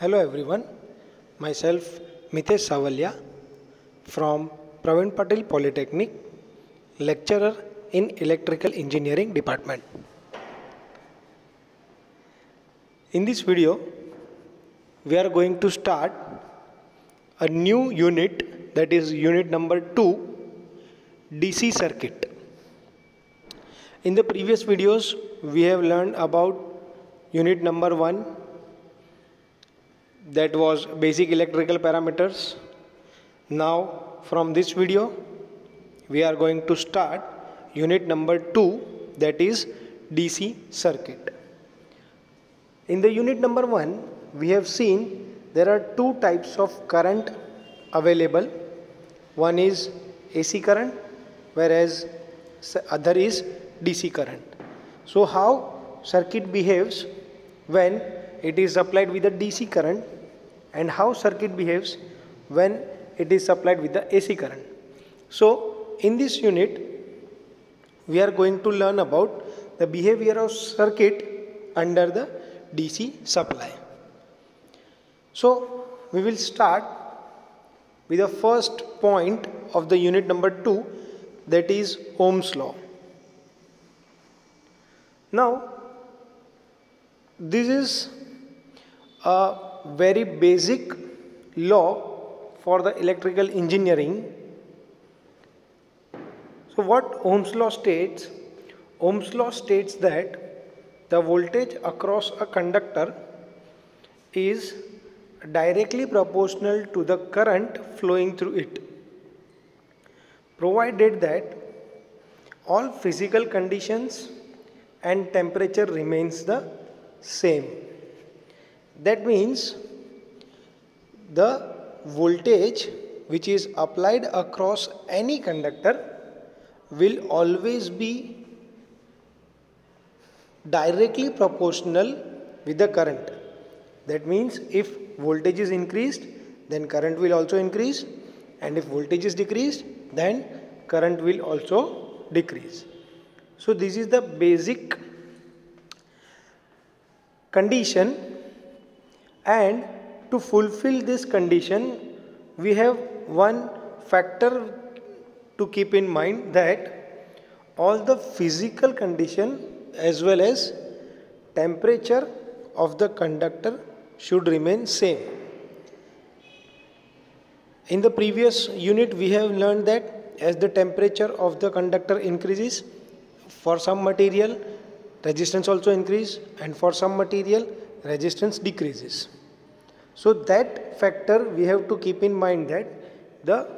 Hello everyone, myself Mitesh Savalya from Pravin Patil Polytechnic, lecturer in Electrical Engineering Department. In this video, we are going to start a new unit that is unit number 2 DC circuit. In the previous videos, we have learned about unit number 1 that was basic electrical parameters. Now from this video we are going to start unit number 2 that is DC circuit. In the unit number 1 we have seen there are two types of current available. One is AC current whereas other is DC current. So how circuit behaves when it is applied with a DC current and how circuit behaves when it is supplied with the AC current. So in this unit we are going to learn about the behavior of circuit under the DC supply. So we will start with the first point of the unit number 2 that is Ohm's law. Now this is a very basic law for the electrical engineering. So what Ohm's law states? Ohm's law states that the voltage across a conductor is directly proportional to the current flowing through it provided that all physical conditions and temperature remains the same that means the voltage which is applied across any conductor will always be directly proportional with the current. That means if voltage is increased then current will also increase and if voltage is decreased then current will also decrease. So this is the basic condition and to fulfill this condition we have one factor to keep in mind that all the physical condition as well as temperature of the conductor should remain same. In the previous unit we have learned that as the temperature of the conductor increases for some material resistance also increase and for some material resistance decreases. So that factor we have to keep in mind that the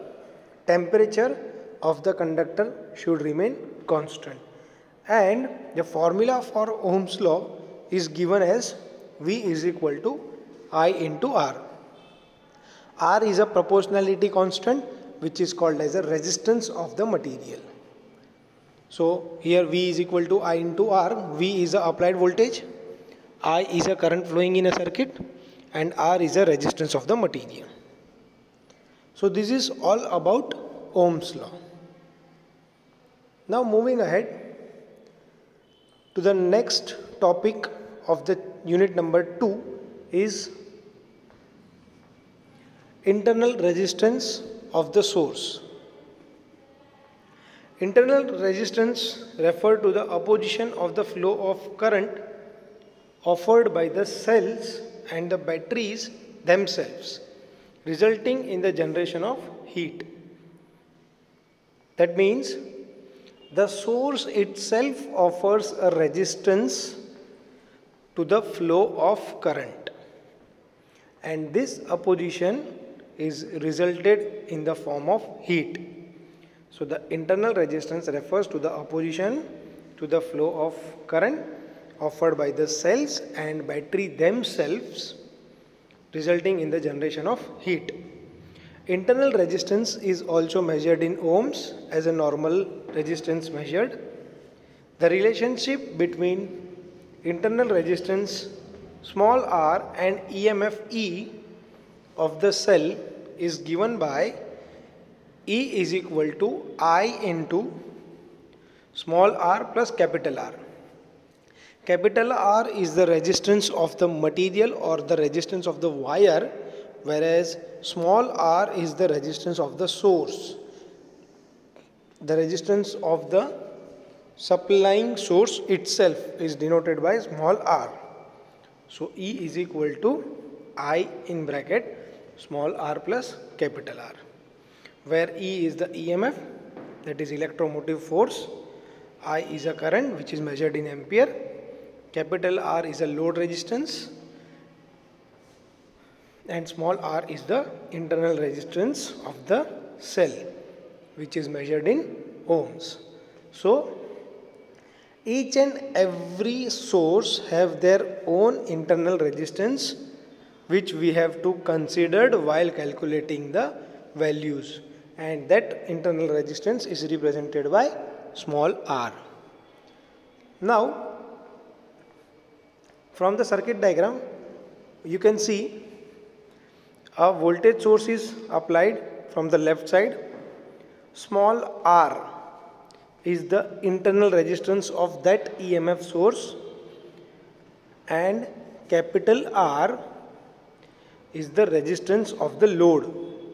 temperature of the conductor should remain constant and the formula for Ohm's law is given as V is equal to I into R. R is a proportionality constant which is called as a resistance of the material. So here V is equal to I into R. V is the applied voltage. I is a current flowing in a circuit and R is a resistance of the material. So this is all about Ohm's law. Now moving ahead to the next topic of the unit number 2 is internal resistance of the source. Internal resistance refer to the opposition of the flow of current offered by the cells and the batteries themselves, resulting in the generation of heat. That means the source itself offers a resistance to the flow of current and this opposition is resulted in the form of heat. So the internal resistance refers to the opposition to the flow of current offered by the cells and battery themselves resulting in the generation of heat. Internal resistance is also measured in ohms as a normal resistance measured. The relationship between internal resistance small r and EMF E of the cell is given by E is equal to I into small r plus capital R. capital R is the resistance of the material or the resistance of the wire whereas small r is the resistance of the source. The resistance of the supplying source itself is denoted by small r. So E is equal to I in bracket small r plus capital R where E is the EMF that is electromotive force. I is a current which is measured in ampere capital R is a load resistance and small r is the internal resistance of the cell which is measured in ohms. So each and every source have their own internal resistance which we have to consider while calculating the values and that internal resistance is represented by small r. Now from the circuit diagram you can see a voltage source is applied from the left side small r is the internal resistance of that EMF source and capital R is the resistance of the load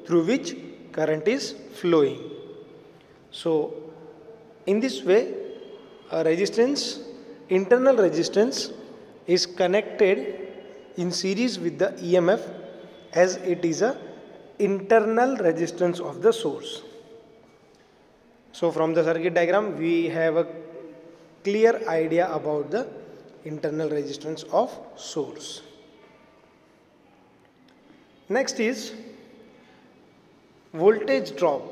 through which current is flowing. So in this way a resistance internal resistance is connected in series with the EMF as it is a internal resistance of the source. So from the circuit diagram we have a clear idea about the internal resistance of source. Next is voltage drop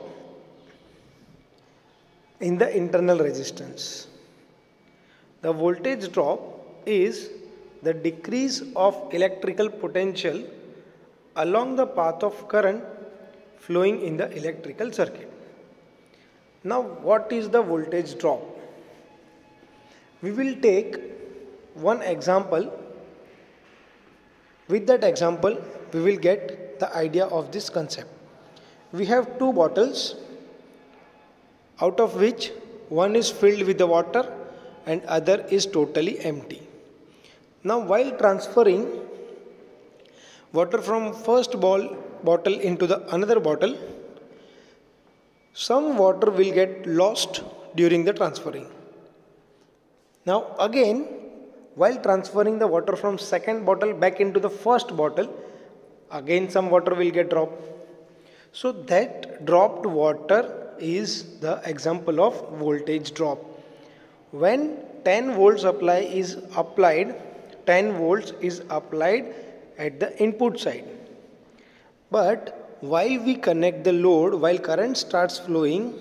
in the internal resistance. The voltage drop is the decrease of electrical potential along the path of current flowing in the electrical circuit. Now what is the voltage drop? We will take one example. With that example we will get the idea of this concept. We have two bottles out of which one is filled with the water and other is totally empty. Now while transferring water from first ball bottle into the another bottle some water will get lost during the transferring. Now again while transferring the water from second bottle back into the first bottle again some water will get dropped. So that dropped water is the example of voltage drop. When 10 volts supply is applied 10 volts is applied at the input side. But while we connect the load, while current starts flowing,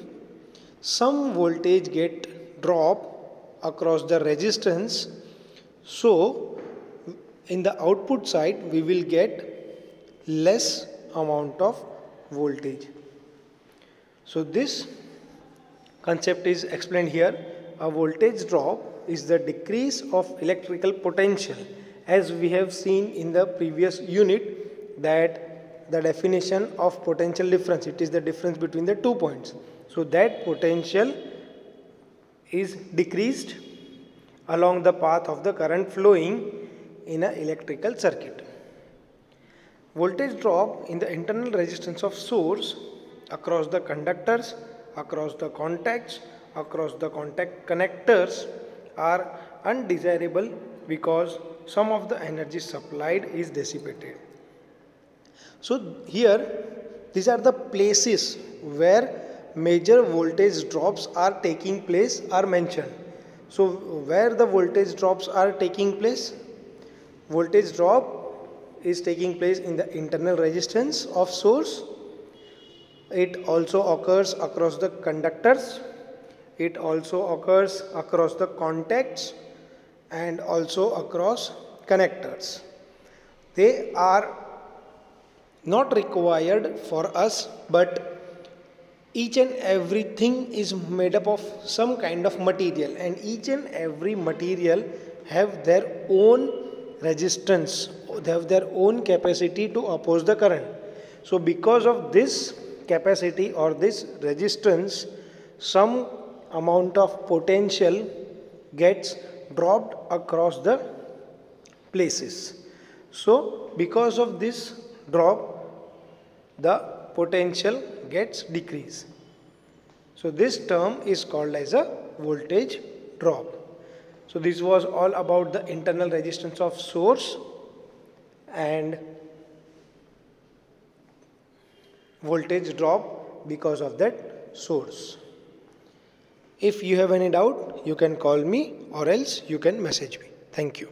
some voltage get drop across the resistance. So in the output side, we will get less amount of voltage. So this concept is explained here. A voltage drop is the decrease of electrical potential as we have seen in the previous unit that the definition of potential difference it is the difference between the two points. So that potential is decreased along the path of the current flowing in an electrical circuit. Voltage drop in the internal resistance of source across the conductors across the contacts across the contact connectors are undesirable because some of the energy supplied is dissipated. So here these are the places where major voltage drops are taking place are mentioned. So where the voltage drops are taking place? Voltage drop is taking place in the internal resistance of source. It also occurs across the conductors. It also occurs across the contacts and also across connectors. They are not required for us but each and everything is made up of some kind of material and each and every material have their own resistance they have their own capacity to oppose the current so because of this capacity or this resistance some amount of potential gets dropped across the places. So because of this drop the potential gets decreased. So this term is called as a voltage drop. So this was all about the internal resistance of source and voltage drop because of that source. If you have any doubt, you can call me or else you can message me. Thank you.